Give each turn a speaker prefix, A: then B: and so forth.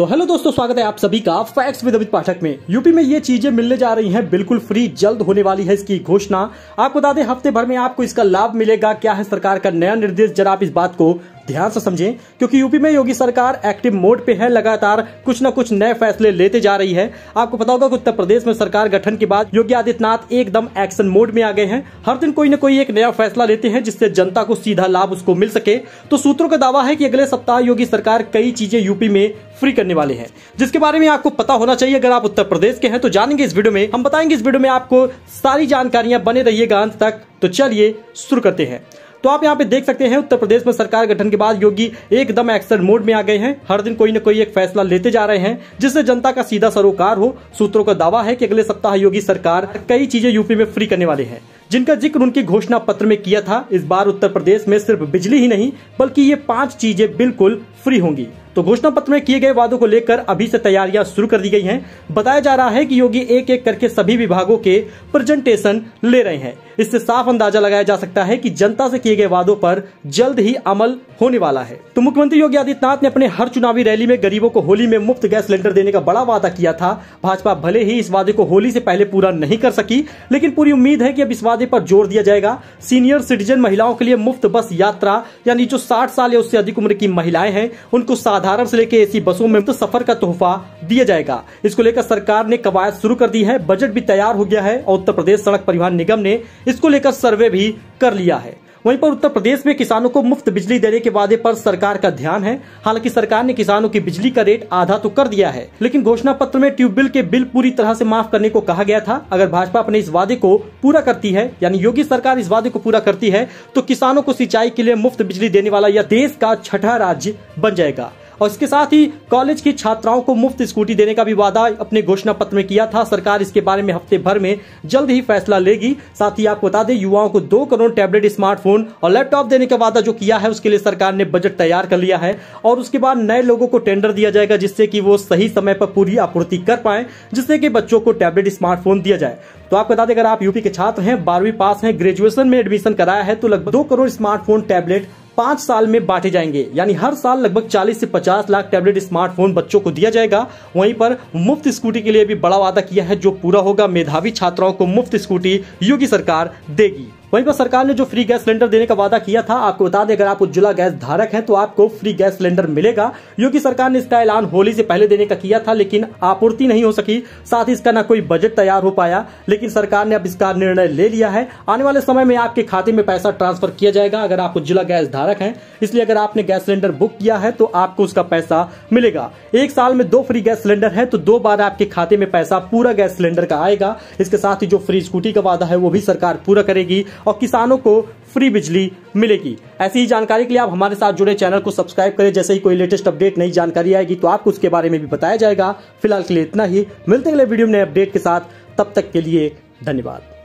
A: तो हेलो दोस्तों, स्वागत है आप सभी का फैक्ट्स विद अमित पाठक में। यूपी में ये चीज़ें मिलने जा रही हैं, बिल्कुल फ्री जल्द होने वाली है इसकी घोषणा। आपको बता दें, हफ़्ते भर में आपको इसका लाभ मिलेगा। क्या है सरकार का नया निर्देश? जरा आप इस बात को ध्यान से समझें, क्योंकि यूपी में योगी सरकार एक्टिव मोड पे है, लगातार कुछ न कुछ नए फैसले लेते जा रही है। आपको पता होगा उत्तर प्रदेश में सरकार गठन के बाद योगी आदित्यनाथ एकदम एक्शन मोड में आ गए हैं। हर दिन कोई न कोई एक नया फैसला लेते हैं, जिससे जनता को सीधा लाभ उसको मिल सके। तो सूत्रों का दावा है कि अगले सप्ताह योगी सरकार कई चीज़ें यूपी में फ्री करने वाले हैं। जिसके बारे में आपको पता होना चाहिए, अगर आप उत्तर प्रदेश के हैं तो जानेंगे इस वीडियो में। हम बताएँगे इस वीडियो में आपको सारी जानकारियाँ, बने रहिएगा अंत तक। तो चलिए शुरू करते हैं। तो आप यहाँ पे देख सकते हैं, उत्तर प्रदेश में सरकार गठन के बाद योगी एकदम एक्शन मोड में आ गए हैं। हर दिन कोई ना कोई एक फैसला लेते जा रहे हैं, जिससे जनता का सीधा सरोकार हो। सूत्रों का दावा है कि अगले सप्ताह योगी सरकार कई चीज़ें यूपी में फ्री करने वाले हैं। जिनका ज़िक्र उनके घोषणा पत्र में किया था, इस बार उत्तर प्रदेश में सिर्फ़ बिजली ही नहीं, बल्कि ये पाँच चीज़ें बिल्कुल फ्री होंगी। तो घोषणा पत्र में किए गए वादों को लेकर अभी से तैयारियाँ शुरू कर दी गई हैं। बताया जा रहा है कि योगी एक एक करके सभी विभागों के प्रेजेंटेशन ले रहे हैं। इससे साफ़ अंदाज़ा लगाया जा सकता है कि जनता से किए गए वादों पर जल्द ही अमल होने वाला है। तो मुख्यमंत्री योगी आदित्यनाथ ने अपने हर चुनावी रैली में गरीबों को होली में मुफ़्त गैस सिलेंडर देने का बड़ा वादा किया था। भाजपा भले ही इस वादे को होली से पहले पूरा नहीं कर सकी, लेकिन पूरी उम्मीद है कि अब इस वादे पर ज़ोर दिया जाएगा। सीनियर सिटीजन महिलाओं के लिए मुफ़्त बस यात्रा, यानी जो साठ साल या उससे अधिक उम्र की महिलाएँ हैं, उनको साधारण से लेकर एसी बसों में मुफ़्त सफ़र का तोहफा दिया जाएगा। इसको लेकर सरकार ने कवायद शुरू कर दी है, बजट भी तैयार हो गया है और उत्तर प्रदेश सड़क परिवहन निगम ने इसको लेकर सर्वे भी कर लिया है। वहीं पर उत्तर प्रदेश में किसानों को मुफ़्त बिजली देने के वादे पर सरकार का ध्यान है। हालाँकि सरकार ने किसानों की बिजली का रेट आधा तो कर दिया है, लेकिन घोषणा पत्र में ट्यूबवेल के बिल पूरी तरह से माफ़ करने को कहा गया था। अगर भाजपा अपने इस वादे को पूरा करती है, यानी योगी सरकार इस वादे को पूरा करती है तो किसानों को सिंचाई के लिए मुफ़्त बिजली देने वाला यह देश का छठा राज्य बन जाएगा। और इसके साथ ही कॉलेज की छात्राओं को मुफ़्त स्कूटी देने का भी वादा अपने घोषणा पत्र में किया था। सरकार इसके बारे में हफ़्ते भर में जल्द ही फैसला लेगी। साथ ही आपको बता दें, युवाओं को दो करोड़ टैबलेट, स्मार्टफ़ोन और लैपटॉप देने का वादा जो किया है, उसके लिए सरकार ने बजट तैयार कर लिया है और उसके बाद नए लोगों को टेंडर दिया जाएगा जिससे कि वो सही समय पर पूरी आपूर्ति कर पाए, जिससे कि बच्चों को टैबलेट, स्मार्टफ़ोन दिया जाए। तो आपको बता दें, अगर आप यूपी के छात्र हैं, बारहवीं पास हैं, ग्रेजुएशन में एडमिशन कराया है तो लगभग दो करोड़ स्मार्टफ़ोन, टैबलेट पाँच साल में बांटे जाएँगे। यानी हर साल लगभग 40 से 50 लाख टैबलेट स्मार्टफ़ोन बच्चों को दिया जाएगा। वहीं पर मुफ़्त स्कूटी के लिए भी बड़ा वादा किया है जो पूरा होगा। मेधावी छात्राओं को मुफ़्त स्कूटी योगी सरकार देगी। वहीं पर सरकार ने जो फ्री गैस सिलेंडर देने का वादा किया था, आपको बता दें, अगर आप उज्ज्वला गैस धारक हैं तो आपको फ्री गैस सिलेंडर मिलेगा। योगी सरकार ने इसका ऐलान होली से पहले देने का किया था, लेकिन आपूर्ति नहीं हो सकी। साथ ही इसका ना कोई बजट तैयार हो पाया, लेकिन सरकार ने अब इसका निर्णय ले लिया है। आने वाले समय में आपके खाते में पैसा ट्रांसफ़र किया जाएगा, अगर आप उज्ज्वला गैस धारक हैं। इसलिए अगर आपने गैस सिलेंडर बुक किया है तो आपको उसका पैसा मिलेगा। एक साल में दो फ्री गैस सिलेंडर है तो दो बार आपके खाते में पैसा पूरा गैस सिलेंडर का आएगा। इसके साथ ही जो फ्री स्कूटी का वादा है, वो भी सरकार पूरा करेगी। और किसानों को फ्री बिजली मिलेगी। ऐसी ही जानकारी के लिए आप हमारे साथ जुड़े चैनल को सब्सक्राइब करें। जैसे ही कोई लेटेस्ट अपडेट, नई जानकारी आएगी तो आपको उसके बारे में भी बताया जाएगा। फ़िलहाल के लिए इतना ही। मिलते अगले वीडियो में अपडेट के साथ। तब तक के लिए धन्यवाद।